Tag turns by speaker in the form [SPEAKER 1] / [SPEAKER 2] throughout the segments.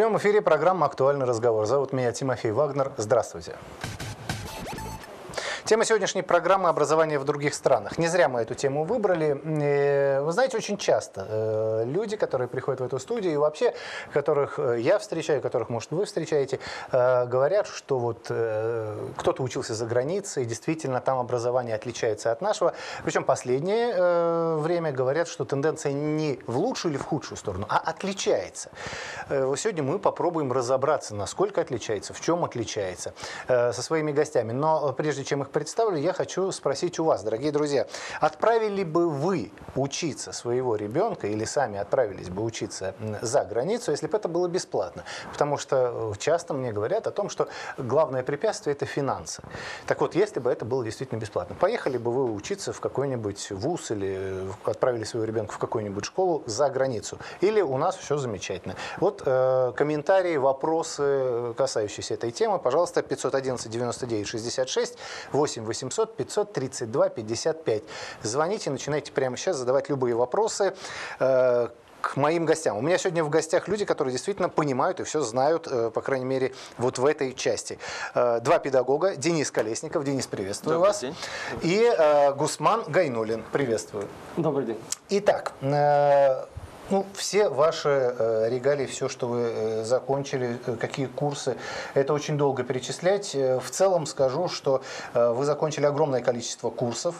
[SPEAKER 1] прямом эфире программа «Актуальный разговор». Зовут меня Тимофей Вагнер. Здравствуйте. Тема сегодняшней программы «Образование в других странах». Не зря мы эту тему выбрали. Э, вы знаете, очень часто э, люди, которые приходят в эту студию, и вообще, которых э, я встречаю, которых, может, вы встречаете, говорят, что вот кто-то учился за границей, действительно там образование отличается от нашего. Причем последнее время говорят, что тенденция не в лучшую или в худшую сторону, а отличается. Сегодня мы попробуем разобраться, насколько отличается, в чем отличается, со своими гостями. Но прежде чем их представлю, я хочу спросить у вас, дорогие друзья, отправили бы вы учиться своего ребенка или сами отправились бы учиться за границу, если бы это было бесплатно? Потому что э, часто мне говорят о том, что главное препятствие – это финансы. Так вот, если бы это было действительно бесплатно, поехали бы вы учиться в какой-нибудь вуз или э, отправили своего ребенка в какую-нибудь школу за границу? Или у нас все замечательно? Вот э, комментарии, вопросы, касающиеся этой темы, пожалуйста, 511 99 66 8 8 800 532 55. Звоните, начинайте прямо сейчас задавать любые вопросы э, к моим гостям. У меня сегодня в гостях люди, которые действительно понимают и все знают, э, по крайней мере, вот в этой части. Э, два педагога. Денис Колесников. Денис, приветствую Добрый вас. День. И Гусман Гайнулин. Приветствую.
[SPEAKER 2] Добрый день.
[SPEAKER 1] Итак, ну, все ваши э, регалии, все, что вы э, закончили, э, какие курсы, это очень долго перечислять. В целом скажу, что вы закончили огромное количество курсов,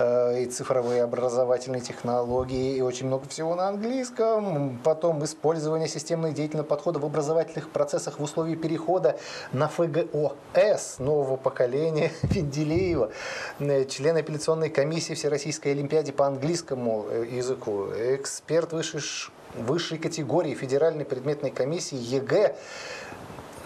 [SPEAKER 1] и цифровые образовательные технологии, и очень много всего на английском. Потом использование системных деятельных подходов в образовательных процессах в условии перехода на ФГОС нового поколения Пенделеева, э, член апелляционной комиссии Всероссийской Олимпиаде по английскому языку, эксперт высшей высшей категории Федеральной предметной комиссии ЕГЭ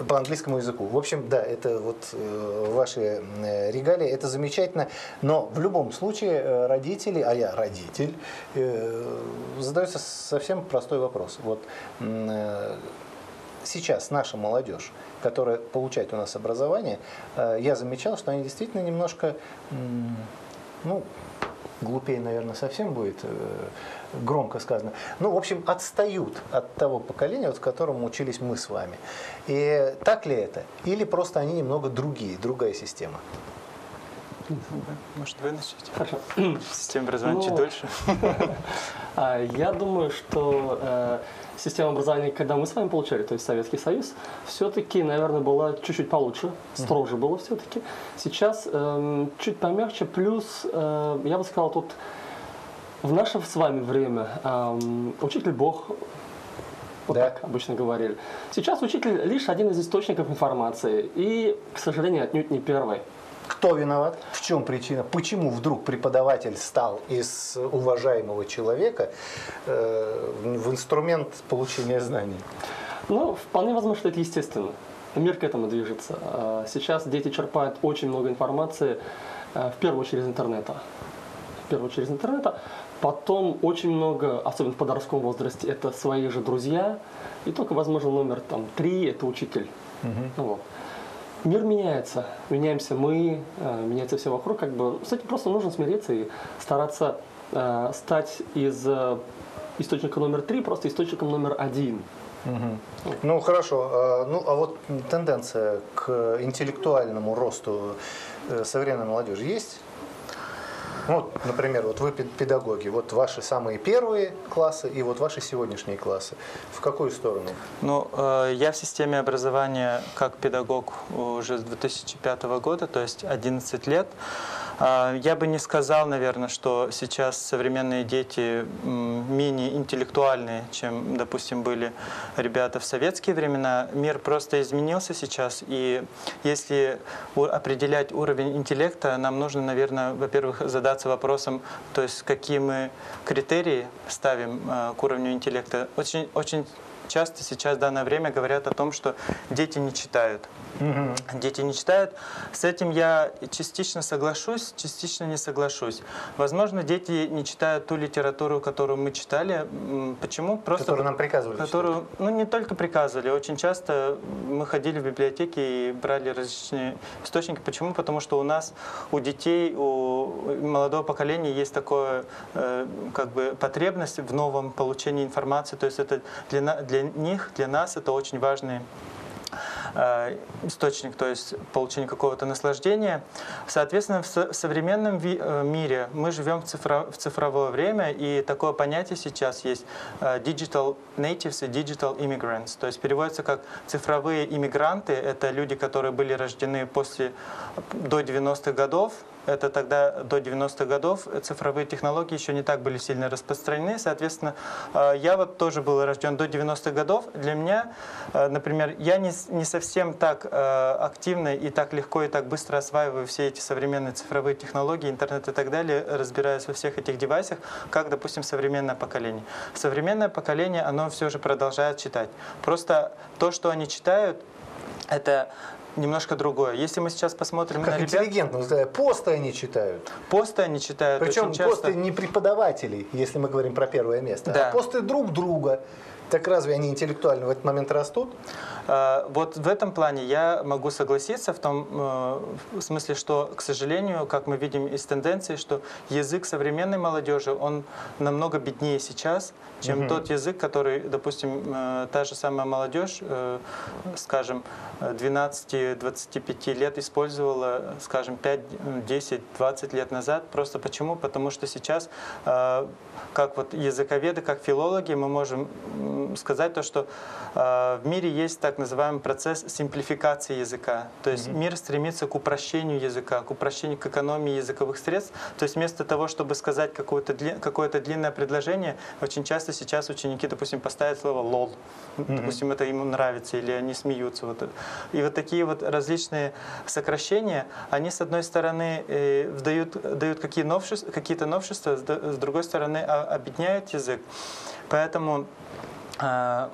[SPEAKER 1] по английскому языку. В общем, да, это вот э, ваши э, регалии, это замечательно. Но в любом случае э, родители, а я родитель, э, задается совсем простой вопрос. Вот э, сейчас наша молодежь, которая получает у нас образование, э, я замечал, что они действительно немножко, ну, глупее, наверное, совсем будет. Э, громко сказано. Ну, в общем, отстают от того поколения, вот, с которым учились мы с вами. И так ли это? Или просто они немного другие, другая система?
[SPEAKER 3] Может, вы начнете? Хорошо. Система образования ну, чуть дольше.
[SPEAKER 2] А, я думаю, что э, система образования, когда мы с вами получали, то есть Советский Союз, все-таки, наверное, была чуть-чуть получше, строже было все-таки. Сейчас эм, чуть помягче, плюс, э, я бы сказал, тут в наше с вами время эм, учитель Бог, вот да. так обычно говорили. Сейчас учитель лишь один из источников информации и, к сожалению, отнюдь не первый.
[SPEAKER 1] Кто виноват? В чем причина? Почему вдруг преподаватель стал из уважаемого человека э, в инструмент получения знаний?
[SPEAKER 2] Ну, вполне возможно, что это естественно. Мир к этому движется. А сейчас дети черпают очень много информации, э, в первую очередь из интернета. В первую очередь из интернета. Потом очень много, особенно в подростковом возрасте, это свои же друзья. И только, возможно, номер там три – это учитель. Угу. Вот. Мир меняется, меняемся мы, э, меняется все вокруг. Как бы, с этим просто нужно смириться и стараться э, стать из э, источника номер три просто источником номер один.
[SPEAKER 1] Угу. Ну хорошо, а, ну а вот тенденция к интеллектуальному росту э, современной молодежи есть? Ну, например, вот вы педагоги, вот ваши самые первые классы и вот ваши сегодняшние классы. В какую сторону?
[SPEAKER 3] Ну, э, я в системе образования как педагог уже с 2005 года, то есть 11 лет. А, я бы не сказал, наверное, что сейчас современные дети менее интеллектуальные, чем, допустим, были ребята в советские времена. Мир просто изменился сейчас, и если определять уровень интеллекта, нам нужно, наверное, во-первых, задаться вопросом, то есть какие мы критерии ставим а, к уровню интеллекта. Очень, очень часто сейчас в данное время говорят о том, что дети не читают. Угу. Дети не читают. С этим я частично соглашусь, частично не соглашусь. Возможно, дети не читают ту литературу, которую мы читали. Почему?
[SPEAKER 1] Просто которую нам приказывали.
[SPEAKER 3] Которую, ну, не только приказывали. Очень часто мы ходили в библиотеки и брали различные источники. Почему? Потому что у нас, у детей, у молодого поколения есть такое, э, как бы, потребность в новом получении информации. То есть это для, для для них, для нас это очень важный Э, источник, то есть получение какого-то наслаждения. Соответственно, в современном э, мире мы живем в, цифро в цифровое время, и такое понятие сейчас есть э, digital natives и digital immigrants, то есть переводится как цифровые иммигранты, это люди, которые были рождены после, до 90-х годов, это тогда до 90-х годов цифровые технологии еще не так были сильно распространены. Соответственно, э, я вот тоже был рожден до 90-х годов. Для меня, э, например, я не, не совсем так э, активно и так легко и так быстро осваиваю все эти современные цифровые технологии, интернет и так далее, разбираюсь во всех этих девайсах, как, допустим, современное поколение. Современное поколение, оно все же продолжает читать. Просто то, что они читают, это немножко другое. Если мы сейчас посмотрим
[SPEAKER 1] как
[SPEAKER 3] на ребят...
[SPEAKER 1] интеллигентно, посты они читают.
[SPEAKER 3] Посты они читают
[SPEAKER 1] Причем
[SPEAKER 3] часто.
[SPEAKER 1] посты не преподавателей, если мы говорим про первое место,
[SPEAKER 3] да.
[SPEAKER 1] а посты друг друга. Так разве они интеллектуально в этот момент растут?
[SPEAKER 3] А, вот в этом плане я могу согласиться в том э, в смысле, что, к сожалению, как мы видим из тенденции, что язык современной молодежи, он намного беднее сейчас, чем угу. тот язык, который, допустим, э, та же самая молодежь, э, скажем, 12-25 лет использовала, скажем, 5, 10, 20 лет назад. Просто почему? Потому что сейчас, как вот языковеды, как филологи, мы можем сказать то, что в мире есть так называемый процесс симплификации языка. То есть mm-hmm. мир стремится к упрощению языка, к упрощению, к экономии языковых средств. То есть вместо того, чтобы сказать какое-то, дли, какое-то длинное предложение, очень часто сейчас ученики, допустим, поставят слово «лол». Mm-hmm. Допустим, это ему нравится, или они смеются. Вот. И вот такие вот различные сокращения, они, с одной стороны, э, дают, дают какие новшества, какие-то новшества, с другой стороны, объединяют язык. Поэтому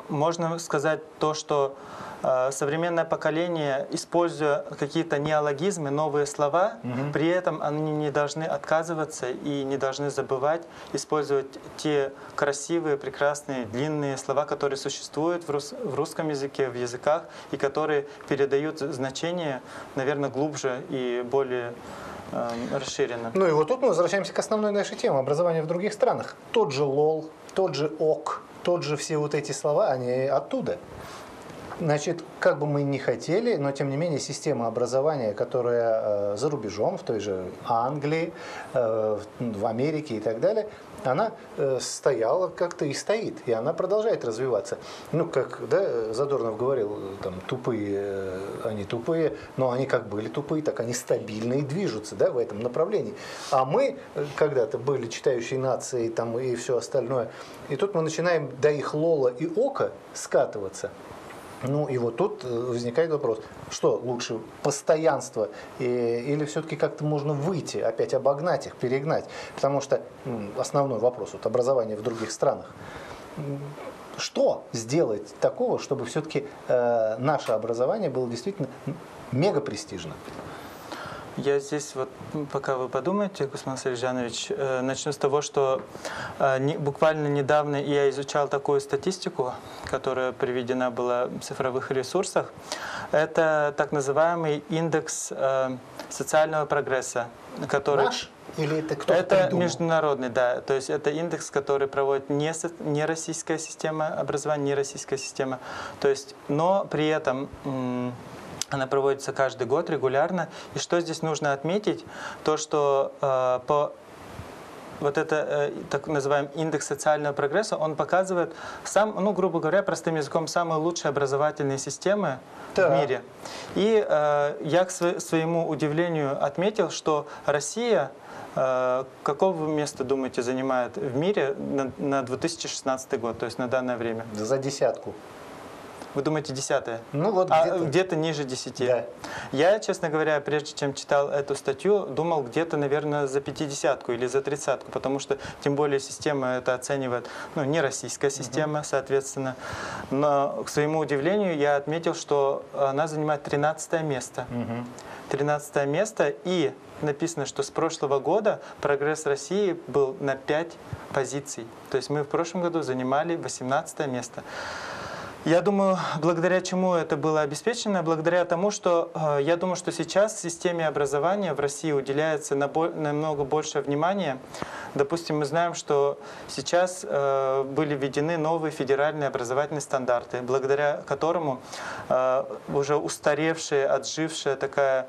[SPEAKER 3] можно сказать то, что э, современное поколение, используя какие-то неологизмы, новые слова, угу. при этом они не должны отказываться и не должны забывать использовать те красивые, прекрасные, длинные слова, которые существуют в, рус в русском языке, в языках, и которые передают значение, наверное, глубже и более э, расширенно.
[SPEAKER 1] Ну и вот тут мы возвращаемся к основной нашей теме образования в других странах. Тот же лол, тот же ок, тот же все вот эти слова, они оттуда. Значит, как бы мы ни хотели, но тем не менее система образования, которая э, за рубежом, в той же Англии, э, в Америке и так далее, она э, стояла как-то и стоит, и она продолжает развиваться. Ну, как да, Задорнов говорил, там, тупые, э, они тупые, но они как были тупые, так они стабильно и движутся да, в этом направлении. А мы э, когда-то были читающей нацией там, и все остальное, и тут мы начинаем до их лола и ока скатываться – ну и вот тут э, возникает вопрос, что лучше, постоянство и, или все-таки как-то можно выйти, опять обогнать их, перегнать? Потому что основной вопрос, вот образование в других странах. Что сделать такого, чтобы все-таки э, наше образование было действительно мега престижно?
[SPEAKER 3] Я здесь вот, пока вы подумаете, Гусман Сальжанович, э, начну с того, что э, буквально недавно я изучал такую статистику, которая приведена была в цифровых ресурсах. Это так называемый индекс э, социального прогресса, который...
[SPEAKER 1] Наш? Или это кто
[SPEAKER 3] Это придумал? международный, да. То есть это индекс, который проводит не, не российская система образования, не российская система. То есть, но при этом она проводится каждый год регулярно. И что здесь нужно отметить? То, что э, по вот это э, так называемый индекс социального прогресса, он показывает, сам, ну, грубо говоря, простым языком, самые лучшие образовательные системы да. в мире. И э, я к своему удивлению отметил, что Россия э, какого места, думаете, занимает в мире на, на 2016 год, то есть на данное время?
[SPEAKER 1] За десятку.
[SPEAKER 3] Вы думаете, десятое?
[SPEAKER 1] Ну вот
[SPEAKER 3] а где-то, где-то ниже десяти. Да. Я, честно говоря, прежде чем читал эту статью, думал где-то, наверное, за пятидесятку или за тридцатку, потому что, тем более, система это оценивает, ну, не российская система, угу. соответственно. Но, к своему удивлению, я отметил, что она занимает тринадцатое место. Угу. 13 место, и написано, что с прошлого года прогресс России был на 5 позиций. То есть мы в прошлом году занимали 18 место. Я думаю, благодаря чему это было обеспечено? Благодаря тому, что э, я думаю, что сейчас системе образования в России уделяется намного больше внимания. Допустим, мы знаем, что сейчас э, были введены новые федеральные образовательные стандарты, благодаря которому э, уже устаревшая, отжившая такая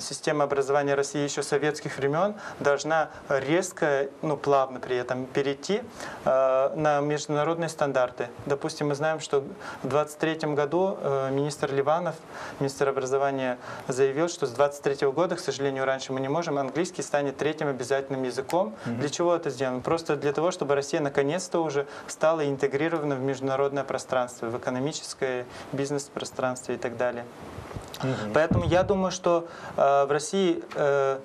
[SPEAKER 3] система образования России еще советских времен должна резко, ну плавно при этом перейти на международные стандарты. Допустим, мы знаем, что в 2023 году э, министр Ливанов, министр образования, заявил, что с 2023 года, к сожалению, раньше мы не можем, английский станет третьим обязательным языком. -hmm. Для чего это сделано? Просто для того, чтобы Россия наконец-то уже стала интегрирована в международное пространство, в экономическое, бизнес-пространство и так далее. -hmm. Поэтому я думаю, что э, в России э,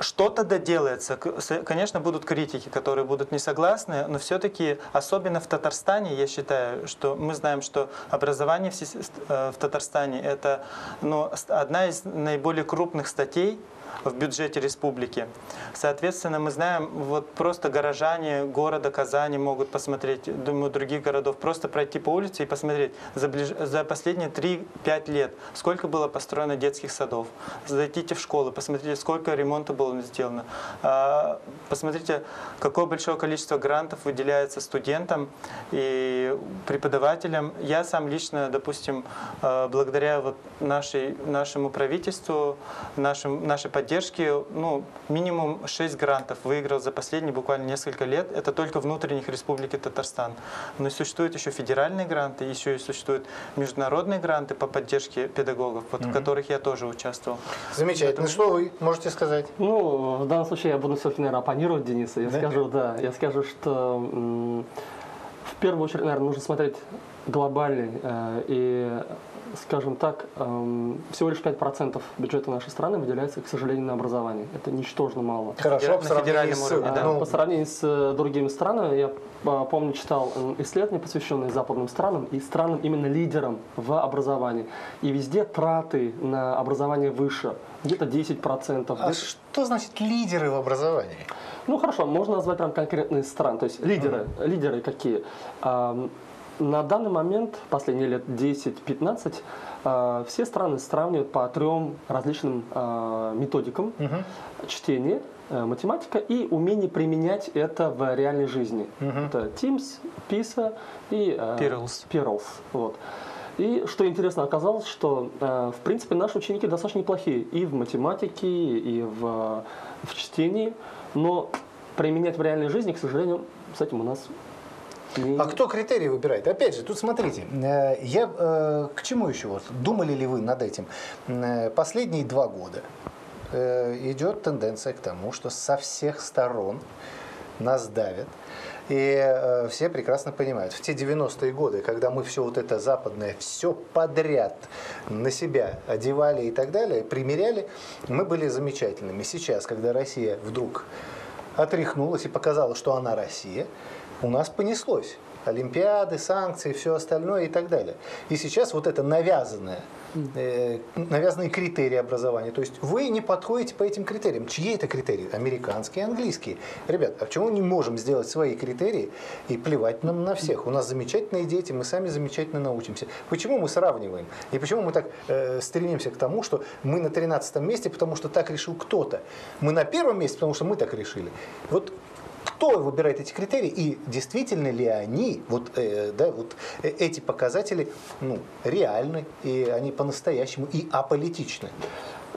[SPEAKER 3] что-то доделается. Конечно, будут критики, которые будут не согласны, но все-таки, особенно в Татарстане, я считаю, что мы знаем, что образование в э, Татарстане это ну, одна из наиболее крупных статей в бюджете республики. Соответственно, мы знаем, вот просто горожане города Казани могут посмотреть, думаю, других городов, просто пройти по улице и посмотреть за, ближ... за последние 3-5 лет, сколько было построено детских садов. Зайдите в школы, посмотрите, сколько ремонта было сделано. А, посмотрите, какое большое количество грантов выделяется студентам и преподавателям. Я сам лично, допустим, а, благодаря вот нашей, нашему правительству, нашим, нашей поддержке, ну, минимум 6 грантов выиграл за последние буквально несколько лет. Это только внутренних республики Татарстан. Но существуют еще федеральные гранты, еще и существуют международные гранты по поддержке педагогов, вот, угу. в которых я тоже участвовал.
[SPEAKER 1] Замечательно. Поэтому... Что вы можете сказать?
[SPEAKER 2] Ну, в данном случае я буду все-таки, наверное, оппонировать Дениса. Я да? скажу, да, я скажу, что в первую очередь, наверное, нужно смотреть глобальный э, и скажем так, эм, всего лишь 5% бюджета нашей страны выделяется, к сожалению, на образование. Это ничтожно мало.
[SPEAKER 1] Хорошо, по сравнению с, уровне,
[SPEAKER 2] да. Ну. по сравнению с э, другими странами, я э, помню, читал исследования, посвященные западным странам и странам именно лидерам в образовании. И везде траты на образование выше, где-то 10%.
[SPEAKER 1] А что значит лидеры в образовании?
[SPEAKER 2] Ну хорошо, можно назвать прям конкретные страны. То есть лидеры, mm. лидеры какие? На данный момент, последние лет 10-15, э, все страны сравнивают по трем различным э, методикам угу. чтения, э, математика и умение применять это в реальной жизни. Угу. Это Teams, PISA и
[SPEAKER 3] Pearls.
[SPEAKER 2] Pearls. Вот. И что интересно, оказалось, что в принципе наши ученики достаточно неплохие и в математике, и в, в чтении, но применять в реальной жизни, к сожалению, с этим у нас
[SPEAKER 1] а кто критерии выбирает? Опять же, тут смотрите, э, я э, к чему еще вот? Думали ли вы над этим? Э, последние два года идет тенденция к тому, что со всех сторон нас давят. И все прекрасно понимают, в те 90-е годы, когда мы все вот это западное, все подряд на себя одевали и так далее, примеряли, мы были замечательными. Сейчас, когда Россия вдруг отряхнулась и показала, что она Россия, у нас понеслось. Олимпиады, санкции, все остальное и так далее. И сейчас вот это навязанное, э, навязанные критерии образования. То есть вы не подходите по этим критериям. Чьи это критерии? Американские, английские. Ребят, а почему мы не можем сделать свои критерии и плевать нам на всех? У нас замечательные дети, мы сами замечательно научимся. Почему мы сравниваем? И почему мы так э, стремимся к тому, что мы на 13 месте, потому что так решил кто-то? Мы на первом месте, потому что мы так решили. Вот кто выбирает эти критерии и действительно ли они, вот, э, да, вот э, эти показатели, ну, реальны, и они по-настоящему и аполитичны?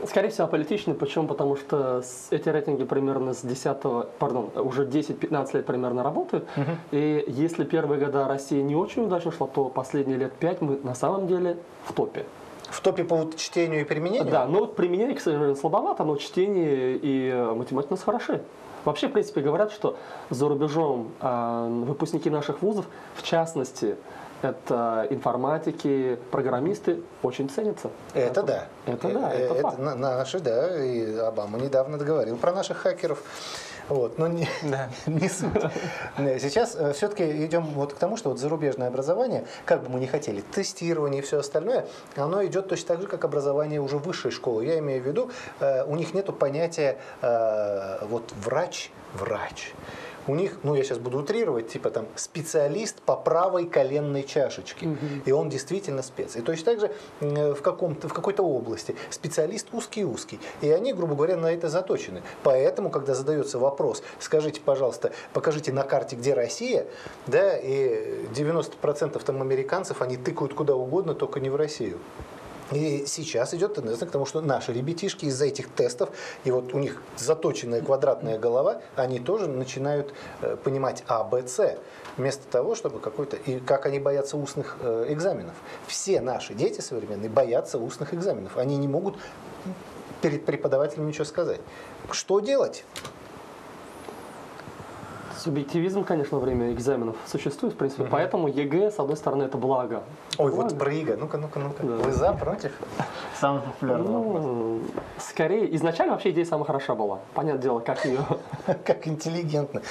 [SPEAKER 2] Скорее всего, аполитичны. Почему? Потому что эти рейтинги примерно с 10, пардон, уже 10-15 лет примерно работают. Угу. И если первые года Россия не очень удачно шла, то последние лет 5 мы на самом деле в топе.
[SPEAKER 1] В топе по вот чтению и применению?
[SPEAKER 2] Да, но вот применение, к сожалению, слабовато, но чтение и математика у нас хороши. Вообще, в принципе, говорят, что за рубежом э, выпускники наших вузов, в частности, это информатики, программисты очень ценятся.
[SPEAKER 1] Это, это да.
[SPEAKER 2] Это да, это, это факт.
[SPEAKER 1] Наши, да, и Обама недавно договорил про наших хакеров. Вот, но не, да. не суть. Сейчас э, все-таки идем вот к тому, что вот зарубежное образование, как бы мы ни хотели, тестирование и все остальное, оно идет точно так же, как образование уже высшей школы. Я имею в виду, э, у них нет понятия э, вот врач, врач. У них, ну я сейчас буду утрировать, типа там специалист по правой коленной чашечке. И он действительно спец. И точно так же э, в, каком-то, в какой-то области специалист узкий-узкий. И они, грубо говоря, на это заточены. Поэтому, когда задается вопрос, скажите, пожалуйста, покажите на карте, где Россия, да, и 90% там американцев, они тыкают куда угодно, только не в Россию. И сейчас идет тенденция к тому, что наши ребятишки из-за этих тестов, и вот у них заточенная квадратная голова, они тоже начинают э, понимать А, Б, С, вместо того, чтобы какой-то... И как они боятся устных э, экзаменов. Все наши дети современные боятся устных экзаменов. Они не могут перед преподавателем ничего сказать. Что делать?
[SPEAKER 2] Субъективизм, конечно, во время экзаменов существует, в принципе. Поэтому ЕГЭ, с одной стороны, это благо.
[SPEAKER 1] Ой,
[SPEAKER 2] Благо.
[SPEAKER 1] вот про ЕГЭ. Ну-ка, ну-ка, ну-ка.
[SPEAKER 2] Да.
[SPEAKER 1] Вы за, против? Самый популярный вопрос.
[SPEAKER 2] Ну, скорее, изначально вообще идея самая хороша была. Понятное дело, как ее,
[SPEAKER 1] Как интеллигентно.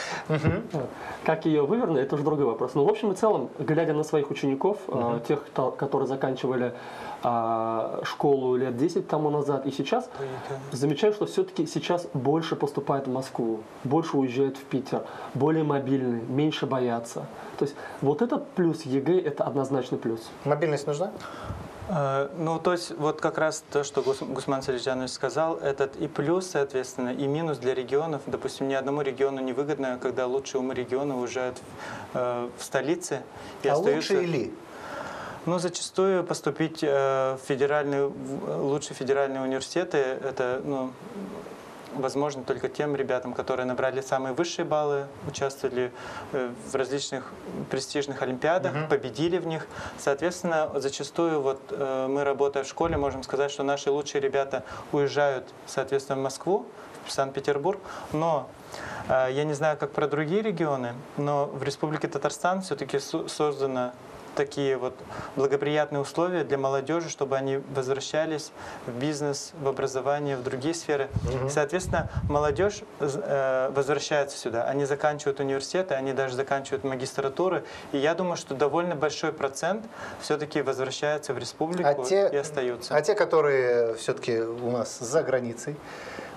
[SPEAKER 2] Как ее вывернуть, это уже другой вопрос. Но в общем и целом, глядя на своих учеников, э, тех, которые заканчивали а, школу лет 10 тому назад и сейчас, замечаю, что все-таки сейчас больше поступает в Москву, больше уезжают в Питер, более мобильны, меньше боятся. То есть вот этот плюс ЕГЭ – это однозначный плюс.
[SPEAKER 1] Мобильность нужна?
[SPEAKER 3] Э, Ну, то есть, вот как раз то, что Гус- Гусман Салиджанович сказал, этот и плюс, соответственно, и минус для регионов. Допустим, ни одному региону невыгодно, когда лучшие умы региона уезжают в, э, в столицы и
[SPEAKER 1] а
[SPEAKER 3] остаются...
[SPEAKER 1] лучше или?
[SPEAKER 3] Ну, зачастую поступить э, в федеральные, в лучшие федеральные университеты, это, ну, возможно только тем ребятам, которые набрали самые высшие баллы, участвовали э, в различных престижных олимпиадах, победили в них. Соответственно, зачастую вот э, мы, работая в школе, можем сказать, что наши лучшие ребята уезжают, соответственно, в Москву, в Санкт-Петербург, но э, я не знаю, как про другие регионы, но в Республике Татарстан все-таки создано такие вот благоприятные условия для молодежи, чтобы они возвращались в бизнес, в образование, в другие сферы. И, соответственно, молодежь э, возвращается сюда. Они заканчивают университеты, они даже заканчивают магистратуры. И я думаю, что довольно большой процент все-таки возвращается в республику
[SPEAKER 1] А те,
[SPEAKER 3] и остаются.
[SPEAKER 1] а те, которые все-таки у нас за границей,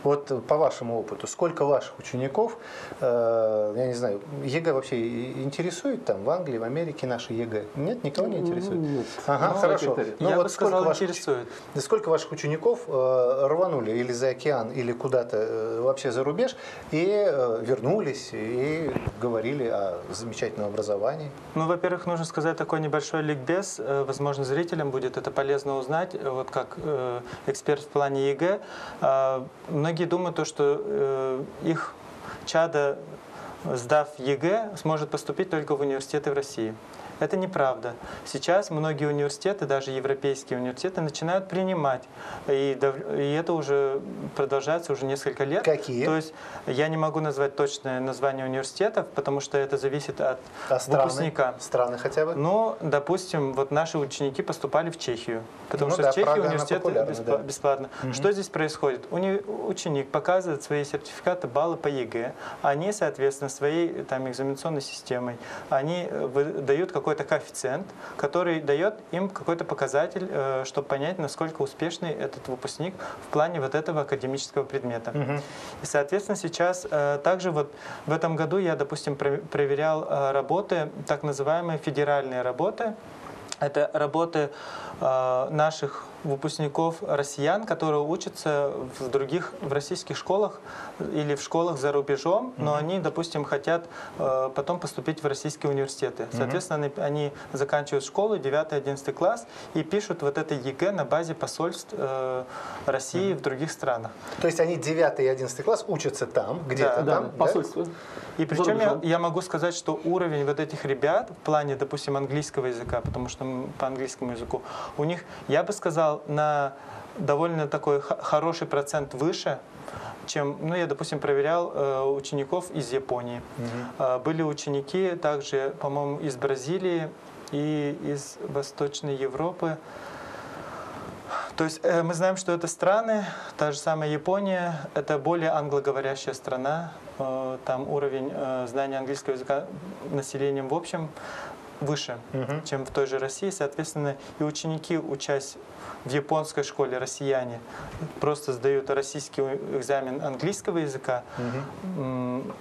[SPEAKER 1] вот э, по вашему опыту, сколько ваших учеников, э, я не знаю, ЕГЭ вообще интересует там в Англии, в Америке наши ЕГЭ? Нет, никого не интересует?
[SPEAKER 2] Нет.
[SPEAKER 1] Ага,
[SPEAKER 2] Ну,
[SPEAKER 1] хорошо. Ну
[SPEAKER 3] я
[SPEAKER 1] вот
[SPEAKER 3] бы
[SPEAKER 1] сколько
[SPEAKER 3] сказал,
[SPEAKER 1] ваших,
[SPEAKER 3] интересует.
[SPEAKER 1] да сколько ваших учеников э, рванули или за океан, или куда-то э, вообще за рубеж и э, вернулись и говорили о замечательном образовании?
[SPEAKER 3] Ну, во-первых, нужно сказать такой небольшой ликбез. Э, Возможно, зрителям будет это полезно узнать. Э, Вот как э, эксперт в плане ЕГЭ, э, многие думают, то, что э, их чадо, сдав ЕГЭ, сможет поступить только в университеты в России. Это неправда. Сейчас многие университеты, даже европейские университеты, начинают принимать. И, и это уже продолжается уже несколько лет.
[SPEAKER 1] Какие?
[SPEAKER 3] То есть я не могу назвать точное название университетов, потому что это зависит от
[SPEAKER 1] А страны?
[SPEAKER 3] выпускника.
[SPEAKER 1] Страны хотя бы?
[SPEAKER 3] Но, допустим, вот наши ученики поступали в Чехию, потому
[SPEAKER 1] Ну
[SPEAKER 3] что
[SPEAKER 1] да,
[SPEAKER 3] в Чехии
[SPEAKER 1] Прага,
[SPEAKER 3] университеты беспла-
[SPEAKER 1] да.
[SPEAKER 3] бесплатно. Что здесь происходит? Уни- ученик показывает свои сертификаты, баллы по ЕГЭ, они, соответственно, своей там, экзаменационной системой, они э, вы- дают какой-то коэффициент, который дает им какой-то показатель, э, чтобы понять, насколько успешный этот выпускник в плане вот этого академического предмета. И, соответственно, сейчас э, также вот в этом году я, допустим, про- проверял э, работы, так называемые федеральные работы. Это работы наших выпускников россиян, которые учатся в других, в российских школах или в школах за рубежом, но они, допустим, хотят э, потом поступить в российские университеты. Соответственно, они, они заканчивают школу, 9-11 класс, и пишут вот это ЕГЭ на базе посольств э, России в других странах.
[SPEAKER 1] То есть они 9 и 11 класс учатся там, где-то
[SPEAKER 3] Да,
[SPEAKER 1] там,
[SPEAKER 2] Да,
[SPEAKER 1] да?
[SPEAKER 2] посольство.
[SPEAKER 3] И причем я, я могу сказать, что уровень вот этих ребят в плане, допустим, английского языка, потому что по английскому языку, у них, я бы сказал, на довольно такой хороший процент выше, чем, ну, я, допустим, проверял э, учеников из Японии. Э, были ученики также, по-моему, из Бразилии и из Восточной Европы. То есть э, мы знаем, что это страны, та же самая Япония, это более англоговорящая страна, э, там уровень э, знания английского языка населением в общем выше, чем в той же России. Соответственно, и ученики, учась в японской школе, россияне, просто сдают российский экзамен английского языка, м,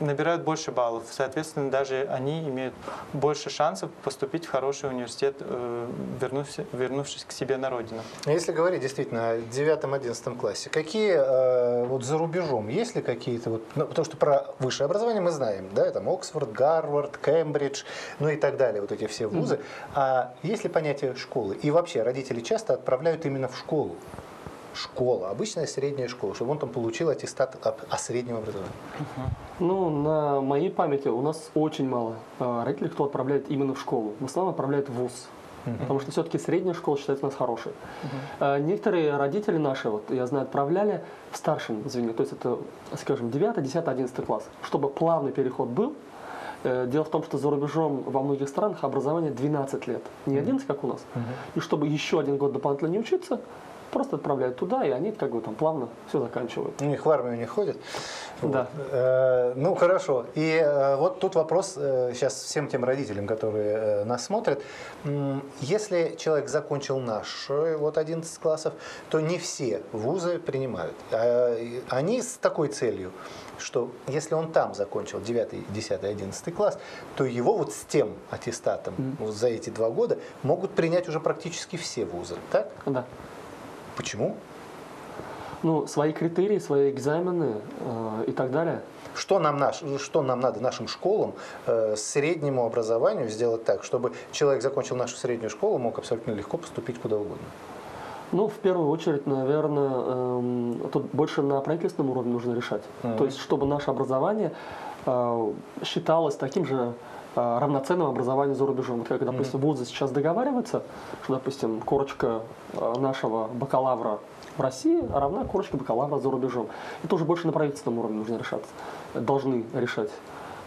[SPEAKER 3] набирают больше баллов. Соответственно, даже они имеют больше шансов поступить в хороший университет, э, вернувшись, вернувшись к себе на родину.
[SPEAKER 1] А Если говорить действительно о 9-11 классе, какие э, вот за рубежом, есть ли какие-то, вот, ну, потому что про высшее образование мы знаем, да, там Оксфорд, Гарвард, Кембридж, ну и так далее, вот эти все вузы. А есть ли понятие школы? И вообще родители часто отправляют именно в школу. Школа, обычная средняя школа, чтобы он там получил аттестат о, о среднем образовании.
[SPEAKER 2] Ну, на моей памяти у нас очень мало э, родителей, кто отправляет именно в школу. В основном отправляют в ВУЗ. Потому что все-таки средняя школа считается у нас хорошей. Э, Некоторые родители наши, вот я знаю, отправляли в старшем звене, то есть это, скажем, 9, 10, 11 класс, чтобы плавный переход был. Э, Дело в том, что за рубежом во многих странах образование 12 лет, не 11, как у нас. И чтобы еще один год дополнительно не учиться, просто отправляют туда, и они как бы там плавно все заканчивают.
[SPEAKER 1] У них в армию не ходят.
[SPEAKER 2] Да.
[SPEAKER 1] Э, Ну, хорошо. И э, вот тут вопрос э, сейчас всем тем родителям, которые э, нас смотрят. Если человек закончил наш э, вот 11 классов, то не все вузы принимают. А, Они с такой целью, что если он там закончил 9, 10, 11 класс, то его вот с тем аттестатом вот за эти два года могут принять уже практически все вузы. Так?
[SPEAKER 2] Да.
[SPEAKER 1] Почему?
[SPEAKER 2] Ну, свои критерии, свои экзамены э, и так далее.
[SPEAKER 1] Что нам, наш, что нам надо нашим школам, э, среднему образованию сделать так, чтобы человек закончил нашу среднюю школу, мог абсолютно легко поступить куда угодно?
[SPEAKER 2] Ну, в первую очередь, наверное, эм, тут больше на правительственном уровне нужно решать.
[SPEAKER 1] Мгм.
[SPEAKER 2] То есть, чтобы наше образование э, считалось таким же э, равноценным образованием за рубежом. Вот как, допустим, вузы сейчас договариваются, что, допустим, корочка э, нашего бакалавра в России равна корочке бакалавра за рубежом. Это уже больше на правительственном уровне нужно решаться, должны решать.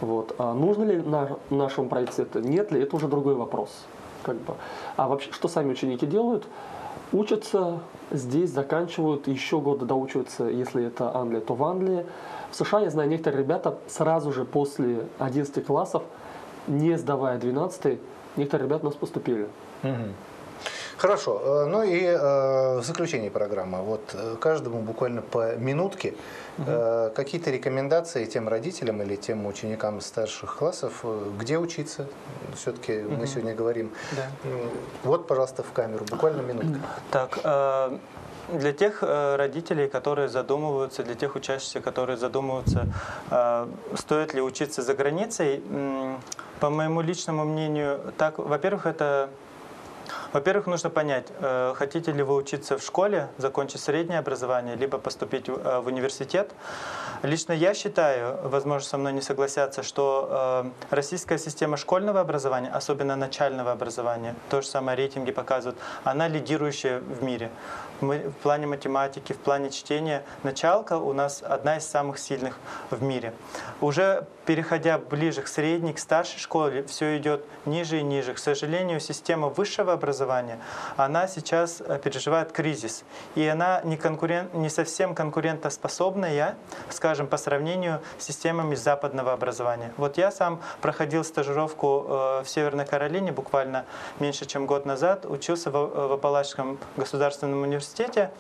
[SPEAKER 2] Вот. А нужно ли на, нашему правительству это, нет ли, это уже другой вопрос. Как бы. А вообще, что сами ученики делают? Учатся здесь, заканчивают, еще годы доучиваются, если это Англия, то в Англии. В США, я знаю, некоторые ребята сразу же после 11 классов, не сдавая 12, некоторые ребята у нас поступили.
[SPEAKER 1] Мгм. Хорошо. Э, Ну и э, в заключении программы, вот э, каждому буквально по минутке, э, какие-то рекомендации тем родителям или тем ученикам старших классов, где учиться? Все-таки мы сегодня говорим.
[SPEAKER 3] Да.
[SPEAKER 1] Вот, пожалуйста, в камеру, буквально минутка.
[SPEAKER 3] Так, э, для тех э, родителей, которые задумываются, для тех учащихся, которые задумываются, э, стоит ли учиться за границей, по моему личному мнению, так, во-первых, это во-первых, нужно понять, э, хотите ли вы учиться в школе, закончить среднее образование, либо поступить в университет. Лично я считаю, возможно, со мной не согласятся, что российская система школьного образования, особенно начального образования, то же самое рейтинги показывают, она лидирующая в мире. В плане математики, в плане чтения, началка у нас одна из самых сильных в мире. Уже переходя ближе к средней, к старшей школе, все идет ниже и ниже. К сожалению, система высшего образования, она сейчас э, переживает кризис. И она не, конкурент, не совсем конкурентоспособная, скажем, по сравнению с системами западного образования. Вот я сам проходил стажировку э, в Северной Каролине буквально меньше, чем год назад, учился в, э, в Апалачском государственном университете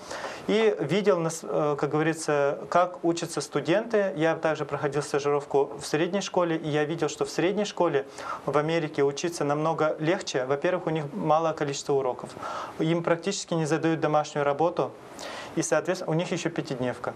[SPEAKER 3] и видел, э, как говорится, как учатся студенты. Я также проходил стажировку в средней школе, и я видел, что в средней школе в Америке учиться намного легче. Во-первых, у них малое количество уроков. Им практически не задают домашнюю работу, и, соответственно, у них еще пятидневка.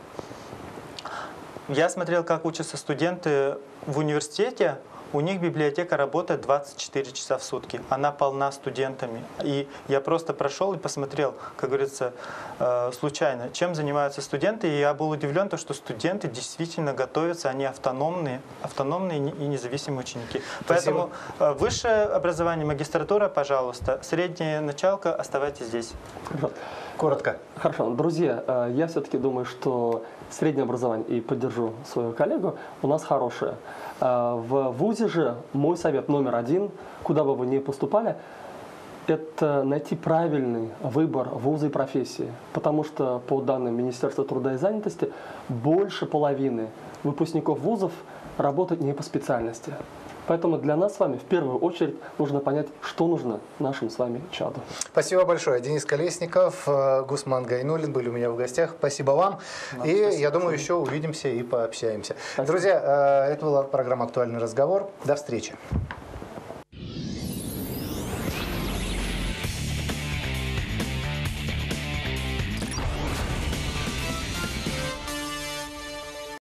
[SPEAKER 3] Я смотрел, как учатся студенты в университете. У них библиотека работает 24 часа в сутки. Она полна студентами. И я просто прошел и посмотрел, как говорится, э, случайно, чем занимаются студенты. И я был удивлен, то, что студенты действительно готовятся, они автономные, автономные и независимые ученики. Поэтому э, высшее образование, магистратура, пожалуйста. Средняя началка, оставайтесь здесь.
[SPEAKER 1] Коротко.
[SPEAKER 2] Хорошо, друзья, э, я все-таки думаю, что среднее образование, и поддержу своего коллегу, у нас хорошее. Э, В ВУЗе же мой совет номер один, куда бы вы ни поступали, это найти правильный выбор вуза и профессии. Потому что по данным Министерства труда и занятости больше половины выпускников вузов работают не по специальности. Поэтому для нас с вами в первую очередь нужно понять, что нужно нашим с вами чаду.
[SPEAKER 1] Спасибо большое. Денис Колесников, э, Гусман Гайнулин были у меня в гостях. Спасибо вам. и я думаю, еще увидимся и пообщаемся.
[SPEAKER 2] Спасибо.
[SPEAKER 1] Друзья, э, это была программа «Актуальный разговор». До встречи.